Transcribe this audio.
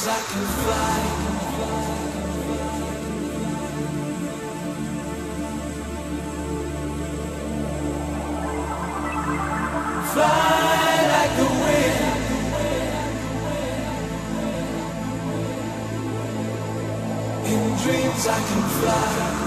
I can fly. Fly like the wind. In dreams I can fly.